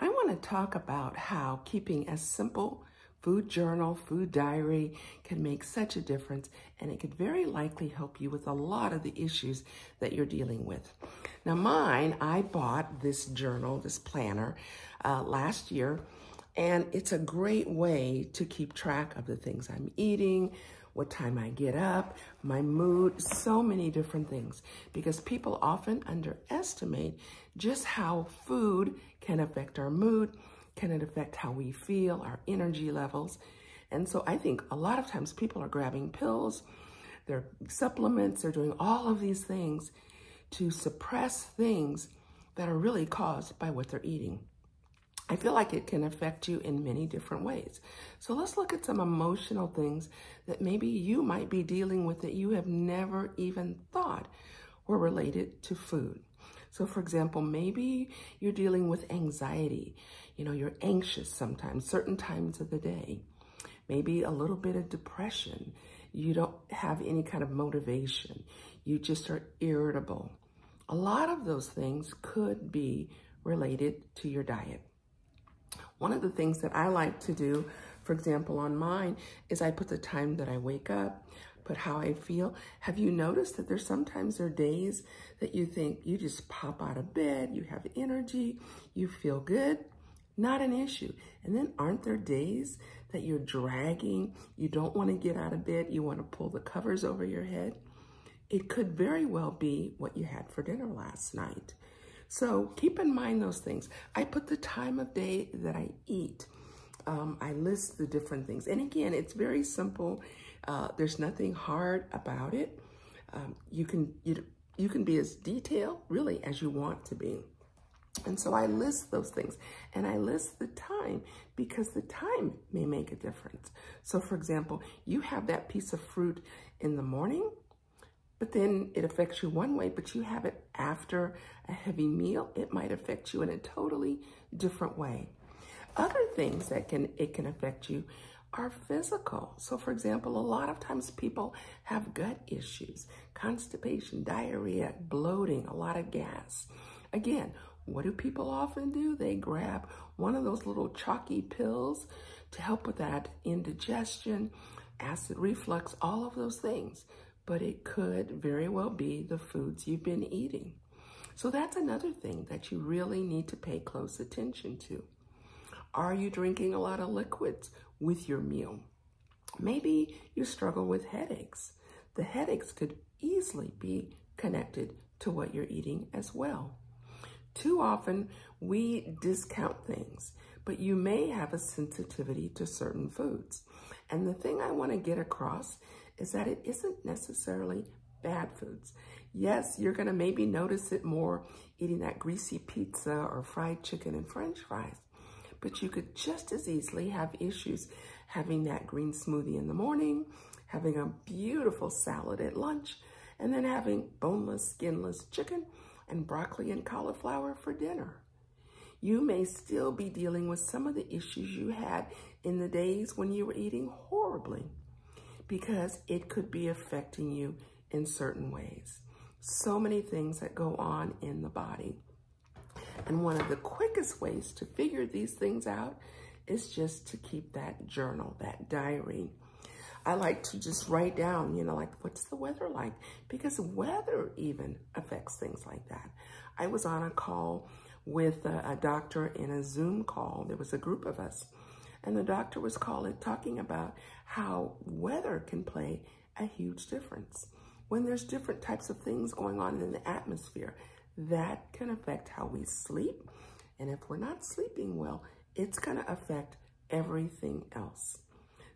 I want to talk about how keeping a simple food journal, food diary can make such a difference and it could very likely help you with a lot of the issues that you're dealing with. Now mine, I bought this journal, this planner uh, last year and it's a great way to keep track of the things I'm eating, what time I get up, my mood, so many different things. Because people often underestimate just how food can affect our mood, can it affect how we feel, our energy levels. And so I think a lot of times people are grabbing pills, they're supplements, they're doing all of these things to suppress things that are really caused by what they're eating. I feel like it can affect you in many different ways. So let's look at some emotional things that maybe you might be dealing with that you have never even thought were related to food. So for example, maybe you're dealing with anxiety. You know, you're anxious sometimes, certain times of the day. Maybe a little bit of depression. You don't have any kind of motivation. You just are irritable. A lot of those things could be related to your diet. One of the things that I like to do, for example, on mine, is I put the time that I wake up, put how I feel. Have you noticed that there's sometimes there are days that you think you just pop out of bed, you have energy, you feel good? Not an issue. And then aren't there days that you're dragging, you don't want to get out of bed, you want to pull the covers over your head? It could very well be what you had for dinner last night. So keep in mind those things. I put the time of day that I eat. Um, I list the different things. And again, it's very simple. Uh, there's nothing hard about it. Um, you can you, you can be as detailed, really, as you want to be. And so I list those things and I list the time because the time may make a difference. So for example, you have that piece of fruit in the morning but then it affects you one way, but you have it after a heavy meal, it might affect you in a totally different way. Other things that can it can affect you are physical. So for example, a lot of times people have gut issues, constipation, diarrhea, bloating, a lot of gas. Again, what do people often do? They grab one of those little chalky pills to help with that indigestion, acid reflux, all of those things but it could very well be the foods you've been eating. So that's another thing that you really need to pay close attention to. Are you drinking a lot of liquids with your meal? Maybe you struggle with headaches. The headaches could easily be connected to what you're eating as well. Too often, we discount things, but you may have a sensitivity to certain foods. And the thing I want to get across is that it isn't necessarily bad foods. Yes, you're going to maybe notice it more eating that greasy pizza or fried chicken and french fries, but you could just as easily have issues having that green smoothie in the morning, having a beautiful salad at lunch, and then having boneless, skinless chicken and broccoli and cauliflower for dinner. You may still be dealing with some of the issues you had in the days when you were eating horribly because it could be affecting you in certain ways. So many things that go on in the body. And one of the quickest ways to figure these things out is just to keep that journal, that diary. I like to just write down, you know, like what's the weather like? Because weather even affects things like that. I was on a call with a, a doctor in a Zoom call. There was a group of us and the doctor was calling, talking about how weather can play a huge difference. When there's different types of things going on in the atmosphere, that can affect how we sleep. And if we're not sleeping well, it's gonna affect everything else.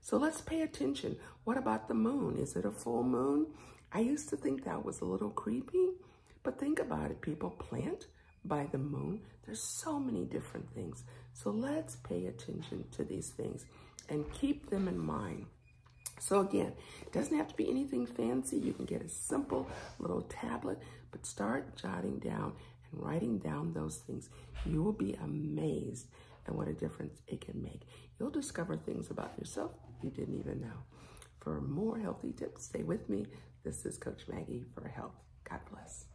So let's pay attention. What about the moon? Is it a full moon? I used to think that was a little creepy, but think about it. People plant by the moon. There's so many different things. So let's pay attention to these things and keep them in mind. So again, it doesn't have to be anything fancy. You can get a simple little tablet, but start jotting down and writing down those things. You will be amazed at what a difference it can make. You'll discover things about yourself you didn't even know. For more healthy tips, stay with me. This is Coach Maggie for Health. God bless.